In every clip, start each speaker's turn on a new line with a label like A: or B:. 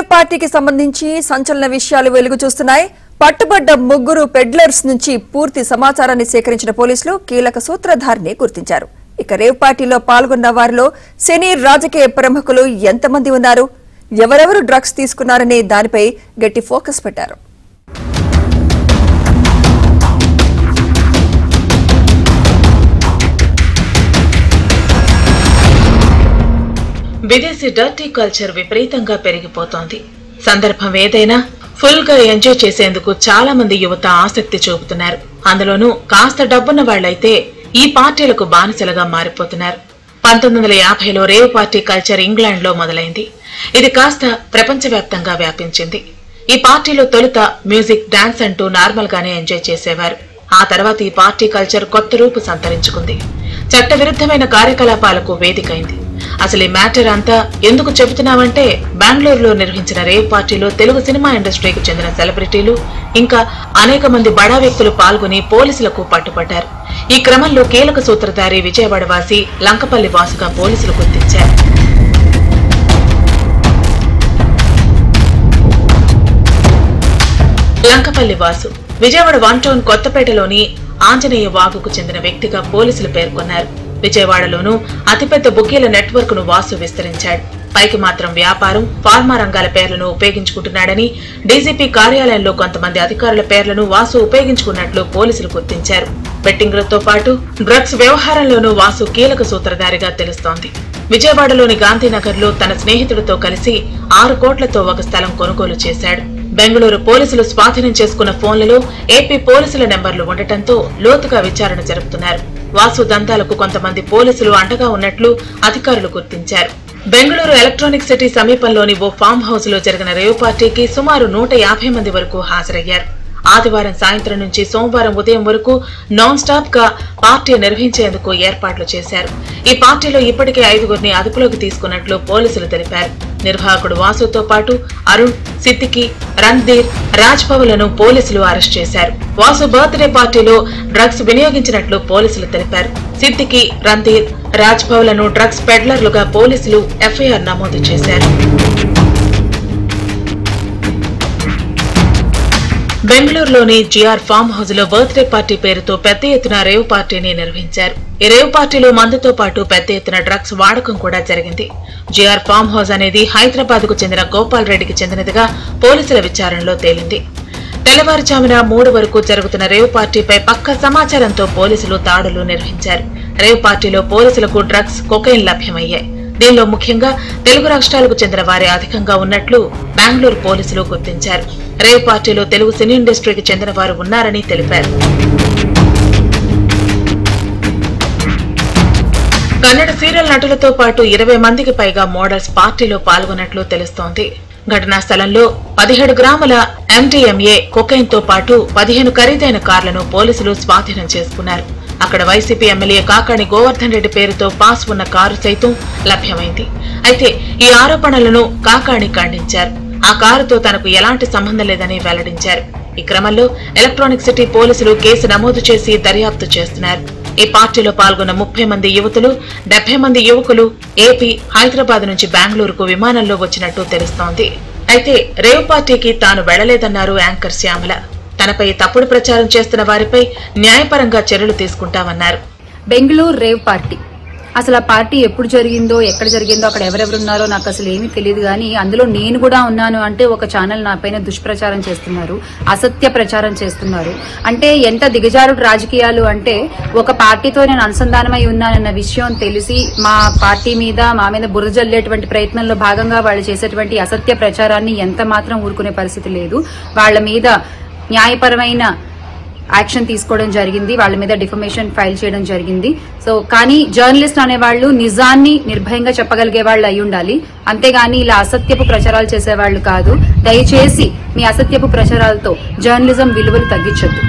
A: Rave పార్టీకి సంబంధించి సంచలన విషయాలు వెలుగు చూస్తున్నాయి. పట్టుబడ్డ ముగ్గురు పెడ్లర్స్ నుంచి పూర్తి సమాచారాన్ని సేకరించిన పోలీసులు కీలక సూత్రధారిని గుర్తించారు. ఇక రేవ్ పార్టీలో పాల్గొన్న వారిలో సీనియర్ రాజకీయ ప్రముఖులు ఎంతమంది ఉన్నారు? ఎవరెవరు డ్రగ్స్ తీసుకున్నారనే దానిపై గట్టి ఫోకస్ పెట్టారు.
B: విదేశీ డర్టీ కల్చర్ విపరీతంగా పెరిగిపోతోంది. సందర్భం ఏదైనా ఫుల్గా ఎంజాయ్ చేసేందుకు చాలా మంది యువత ఆసక్తి చూపుతున్నారు. అందులోనూ కాస్త డబ్బున్న వాళ్ళైతే ఈ పార్టీలకు బానిసలుగా మారిపోతున్నారు. పంతొమ్మిది వందల యాభైలో రేవ్ పార్టీ కల్చర్ ఇంగ్లాండ్లో మొదలైంది. ఇది కాస్త ప్రపంచవ్యాప్తంగా వ్యాపించింది. ఈ పార్టీలో తొలుత మ్యూజిక్ డాన్స్ అంటూ నార్మల్ గానే ఎంజాయ్ చేసేవారు. ఆ తర్వాత ఈ పార్టీ కల్చర్ కొత్త రూపు సంతరించుకుంది. చట్టవిరుద్ధమైన కార్యకలాపాలకు వేదికైంది. అసలు ఈ మ్యాటర్ అంతా ఎందుకు చెబుతున్నామంటే బెంగళూరులో నిర్వహించిన రేవ్ పార్టీలో తెలుగు సినిమా ఇండస్ట్రీకి చెందిన సెలబ్రిటీలు ఇంకా అనేక మంది బడా వ్యక్తులు పాల్గొని పోలీసులకు పట్టుపడ్డారు ఈ క్రమంలో కీలక సూత్రధారి విజయవాడ వాసి లంకపల్లి వాసుగా పోలీసులు గుర్తించారు. లంకపల్లి వాసు విజయవాడ వన్ టౌన్ కొత్తపేటలోని ఆంజనేయ వాగుకు చెందిన వ్యక్తిగా పోలీసులు పేర్కొన్నారు. విజయవాడలోనూ అతిపెద్ద బుగ్గీల నెట్వర్క్ను వాసు విస్తరించాడు. పైకి మాత్రం వ్యాపారం ఫార్మా రంగాల పేర్లను ఉపయోగించుకుంటున్నాడని డీజీపీ కార్యాలయంలో కొంతమంది అధికారుల పేర్లను వాసు ఉపయోగించుకున్నట్లు పోలీసులు గుర్తించారు. బెట్టింగ్లతో పాటు డ్రగ్స్ వ్యవహారంలోనూ వాసు కీలక సూత్రధారిగా తెలుస్తోంది. విజయవాడలోని గాంధీనగర్లో తన స్నేహితుడితో కలిసి ఆరు కోట్లతో ఒక స్థలం కొనుగోలు చేశాడు. బెంగళూరు పోలీసులు స్వాధీనం చేసుకున్న ఫోన్లలో ఏపీ పోలీసుల నెంబర్లు ఉండటంతో లోతుగా విచారణ జరుపుతున్నారు. వాసు దంతాలకు కొంతమంది పోలీసులు అండగా ఉన్నట్లు అధికారులు గుర్తించారు. బెంగళూరు ఎలక్ట్రానిక్ సిటీ సమీపంలోని ఓ ఫామ్ హౌస్లో జరిగిన రేవ్ పార్టీకి సుమారు నూట యాభై మంది వరకు హాజరయ్యారు. ఆదివారం సాయంత్రం నుంచి సోమవారం ఉదయం వరకు నాన్ స్టాప్గా పార్టీ నిర్వహించేందుకు ఏర్పాట్లు చేశారు. ఈ పార్టీలో ఇప్పటికే ఐదుగురిని అదుపులోకి తీసుకున్నట్లు పోలీసులు తెలిపారు. నిర్వాహకుడు వాసుతో పాటు అరుణ్ సిద్దికి రణ్ధీర్ రాజ్ పవన్లను పోలీసులు అరెస్ట్ చేశారు. వాసు బర్త్డే పార్టీలో డ్రగ్స్ వినియోగించినట్లు పోలీసులు తెలిపారు. సిద్దికి రణ్ధీర్ రాజ్ పవన్లను డ్రగ్స్ పెడ్లర్లుగా పోలీసులు ఎఫ్ఐఆర్ నమోదు చేశారు. బెంగళూరులోని జిఆర్ ఫామ్ హౌస్లో బర్త్డే పార్టీ పేరుతో పెద్ద ఎత్తున రేవ్ పార్టీని నిర్వహించారు. ఈ రేవ్ పార్టీలో మందుతో పాటు పెద్ద ఎత్తున డ్రగ్స్ వాడకం కూడా జరిగింది. జిఆర్ ఫామ్ హౌస్ అనేది హైదరాబాద్కు చెందిన గోపాల్ రెడ్డికి చెందినదిగా పోలీసుల విచారణలో తేలింది. తెల్లవారుజామున మూడు వరకు జరుగుతున్న రేవ్ పార్టీపై పక్క సమాచారంతో పోలీసులు దాడులు నిర్వహించారు. రేవ్ పార్టీలో పోలీసులకు డ్రగ్స్ కొకైన్ లభ్యమయ్యాయి. దీనిలో ముఖ్యంగా తెలుగు రాష్ట్రాలకు చెందిన వారే అధికంగా ఉన్నట్లు బెంగళూరు పోలీసులు గుర్తించారు. రేవ్ పార్టీలో తెలుగు సినీ ఇండస్ట్రీకి చెందిన వారు ఉన్నారని తెలిపారు. కన్నడ సీరియల్ నటులతో పాటు ఇరవై మందికి పైగా మోడల్స్ పార్టీలో పాల్గొన్నట్లు తెలుస్తోంది. ఘటనా స్థలంలో పదిహేడు గ్రాముల ఎంటీఎంఏ కొకైన్తో పాటు పదిహేను ఖరీదైన కార్లను పోలీసులు స్వాధీనం చేసుకున్నారు. అక్కడ వైసీపీ ఎమ్మెల్యే కాకాణి గోవర్ధన్ రెడ్డి పేరుతో పాస్ ఉన్న కారు సైతం లభ్యమైంది. అయితే ఈ ఆరోపణలను కాకాణి ఖండించారు. ఆ కారుతో తనకు ఎలాంటి సంబంధం లేదని వెల్లడించారు. ఈ క్రమంలో ఎలక్ట్రానిక్ సిటీ పోలీసులు కేసు నమోదు చేసి దర్యాప్తు చేస్తున్నారు. ఈ పార్టీలో పాల్గొన్న ముప్పై మంది యువతులు డెబ్బై మంది యువకులు ఏపీ హైదరాబాద్ నుంచి బెంగళూరుకు విమానంలో వచ్చినట్టు తెలుస్తోంది. అయితే రేవ్ పార్టీకి తాను వెళ్ళలేదన్నారు యాంకర్ శ్యామల. తనపై తప్పుడు ప్రచారం చేస్తున్న వారిపై న్యాయపరంగా చర్యలు తీసుకుంటామన్నారు.
C: Bengaluru rave party. అసలు ఆ పార్టీ ఎప్పుడు జరిగిందో ఎక్కడ జరిగిందో అక్కడ ఎవరెవరు ఉన్నారో నాకు అసలు ఏమీ తెలియదు కానీ అందులో నేను కూడా ఉన్నాను అంటే ఒక ఛానల్ నాపైన దుష్ప్రచారం చేస్తున్నారు అసత్య ప్రచారం చేస్తున్నారు. అంటే ఎంత దిగజారుడు రాజకీయాలు అంటే ఒక పార్టీతో నేను అనుసంధానమై ఉన్నానన్న విషయం తెలిసి మా పార్టీ మీద మా మీద బురద జల్లేటువంటి ప్రయత్నంలో భాగంగా వాళ్ళు చేసేటువంటి అసత్య ప్రచారాన్ని ఎంత మాత్రం ఊరుకునే పరిస్థితి లేదు. వాళ్ళ మీద న్యాయపరమైన యాక్షన్ తీసుకోవడం జరిగింది. వాళ్ళ మీద డిఫర్మేషన్ ఫైల్ చేయడం జరిగింది. సో కానీ జర్నలిస్ట్ అనేవాళ్ళు నిజాన్ని నిర్భయంగా చెప్పగలిగే వాళ్ళు అయి ఉండాలి. అంతేగాని ఇలా అసత్యపు ప్రచారాలు చేసేవాళ్ళు కాదు. దయచేసి మీ అసత్యపు ప్రచారాలతో జర్నలిజం విలువలు తగ్గించొద్దు.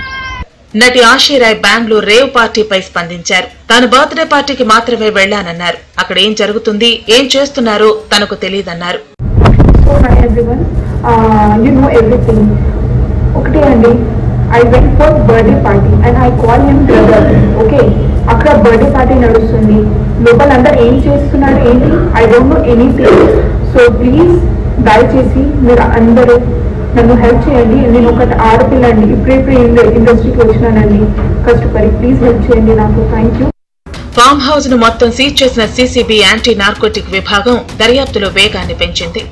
B: నటి ఆశీరాయ్ బెంగళూరు రేవ్ పార్టీపై స్పందించారు. తాను బర్త్డే పార్టీకి మాత్రమే వెళ్ళానన్నారు అక్కడ ఏం జరుగుతుంది ఏం చేస్తున్నారో తనకు తెలియదన్నారు.
D: ఒకటే అండి. I went for birthday party and I call him brother okay అక్కడ బర్త్డే పార్టీ నడుస్తుంది. లోపల అందరు ఏం చేస్తున్నారు ఏంటి? I don't know anything so please దయచేసి మీరు అందరూ నన్ను హెల్ప్ చేయండి. నేను ఒక ఆడపిల్లండి. ఇప్పుడే ఇప్పుడు ఇండ- ఇండస్ట్రీకి వచ్చినానండి. కష్టపడి ప్లీజ్ హెల్ప్ చేయండి నాకు. థ్యాంక్ యూ
B: ఫామ్ హౌస్ను మొత్తం సీజ్ చేసిన సీసీబీ యాంటీ నార్కోటిక్ విభాగం దర్యాప్తులో వేగాన్ని పెంచింది.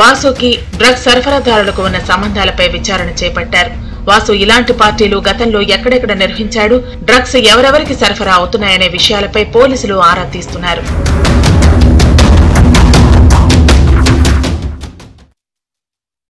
B: వాసుకి డ్రగ్స్ సరఫరాదారులకు ఉన్న సంబంధాలపై విచారణ చేపట్టారు. వాసు ఇలాంటి పార్టీలు గతంలో ఎక్కడెక్కడ నిర్వహించాడు డ్రగ్స్ ఎవరెవరికి సరఫరా అవుతున్నాయనే విషయాలపై పోలీసులు ఆరా తీస్తున్నారు.